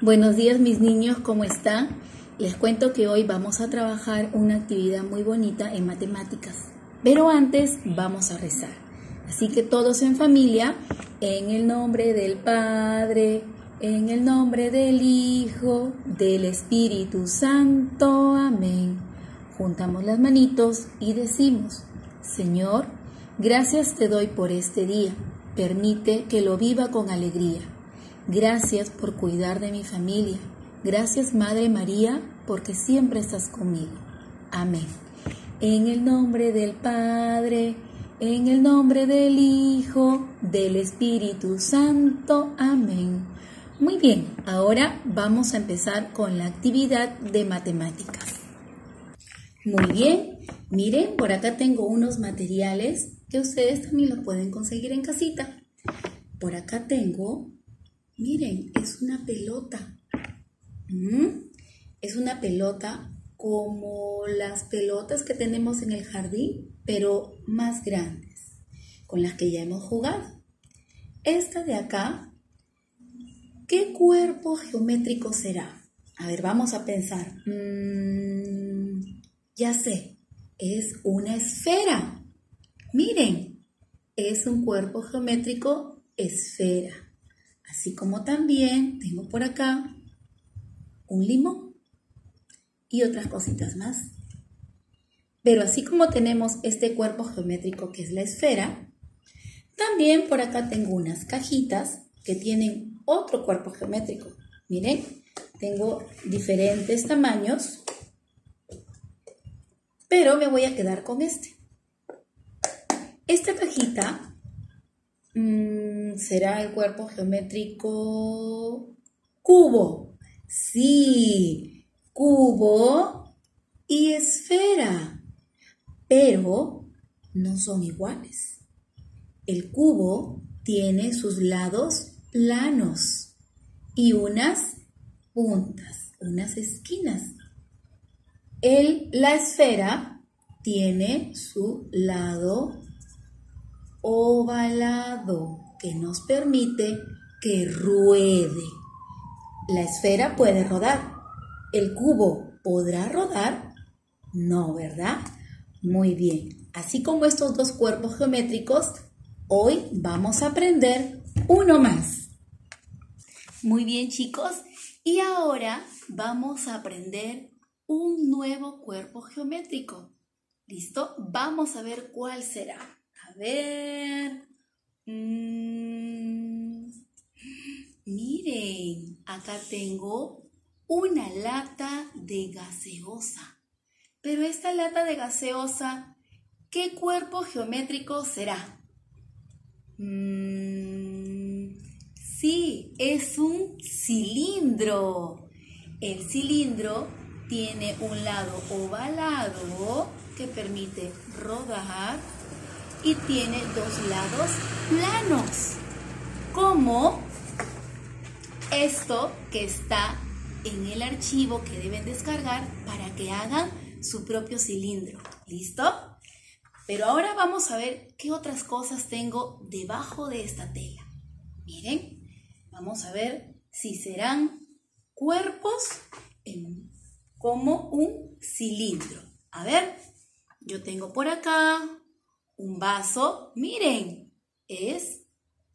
Buenos días mis niños, ¿cómo están? Les cuento que hoy vamos a trabajar una actividad muy bonita en matemáticas, pero antes vamos a rezar. Así que todos en familia, en el nombre del Padre, en el nombre del Hijo, del Espíritu Santo, amén. Juntamos las manitos y decimos, Señor, gracias te doy por este día, permite que lo viva con alegría. Gracias por cuidar de mi familia. Gracias Madre María porque siempre estás conmigo. Amén. En el nombre del Padre, en el nombre del Hijo, del Espíritu Santo. Amén. Muy bien, ahora vamos a empezar con la actividad de matemáticas. Muy bien, miren, por acá tengo unos materiales que ustedes también los pueden conseguir en casita. Por acá tengo Miren, es una pelota. Es una pelota como las pelotas que tenemos en el jardín, pero más grandes, con las que ya hemos jugado. Esta de acá, ¿qué cuerpo geométrico será? A ver, vamos a pensar. Mm, ya sé, es una esfera. Miren, es un cuerpo geométrico esfera. Así como también tengo por acá un limón y otras cositas más. Pero así como tenemos este cuerpo geométrico que es la esfera, también por acá tengo unas cajitas que tienen otro cuerpo geométrico. Miren, tengo diferentes tamaños, pero me voy a quedar con este. Esta cajita Mm, será el cuerpo geométrico cubo. Sí, cubo y esfera. Pero no son iguales. El cubo tiene sus lados planos y unas puntas, unas esquinas. El, la esfera tiene su lado ovalado que nos permite que ruede. La esfera puede rodar. ¿El cubo podrá rodar? No, ¿verdad? Muy bien. Así como estos dos cuerpos geométricos, hoy vamos a aprender uno más. Muy bien, chicos. Y ahora vamos a aprender un nuevo cuerpo geométrico. ¿Listo? Vamos a ver cuál será ver. Mm, miren, acá tengo una lata de gaseosa. Pero esta lata de gaseosa, ¿qué cuerpo geométrico será? Mm, sí, es un cilindro. El cilindro tiene un lado ovalado que permite rodar y tiene dos lados planos, como esto que está en el archivo que deben descargar para que hagan su propio cilindro. ¿Listo? Pero ahora vamos a ver qué otras cosas tengo debajo de esta tela. Miren, vamos a ver si serán cuerpos como un cilindro. A ver, yo tengo por acá un vaso, miren, es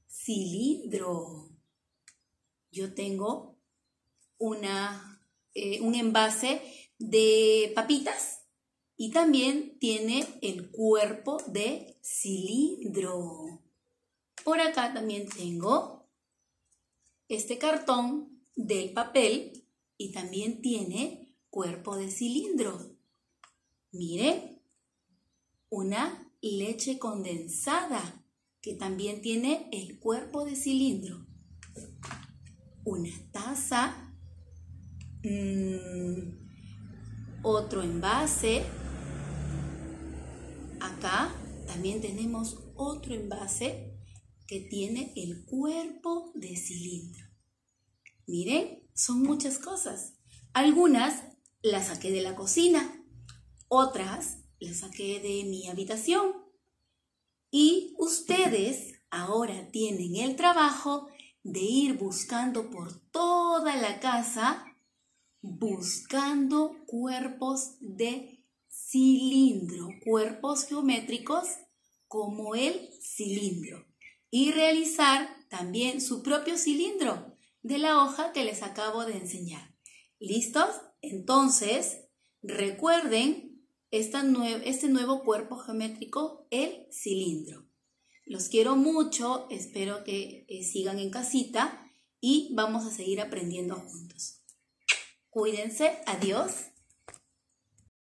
cilindro. Yo tengo una, eh, un envase de papitas y también tiene el cuerpo de cilindro. Por acá también tengo este cartón del papel y también tiene cuerpo de cilindro. Miren, una leche condensada, que también tiene el cuerpo de cilindro. Una taza, mm, otro envase. Acá también tenemos otro envase que tiene el cuerpo de cilindro. Miren, son muchas cosas. Algunas las saqué de la cocina, otras la saqué de mi habitación. Y ustedes ahora tienen el trabajo de ir buscando por toda la casa, buscando cuerpos de cilindro, cuerpos geométricos como el cilindro. Y realizar también su propio cilindro de la hoja que les acabo de enseñar. ¿Listos? Entonces, recuerden este nuevo cuerpo geométrico, el cilindro. Los quiero mucho, espero que sigan en casita y vamos a seguir aprendiendo juntos. Cuídense, adiós.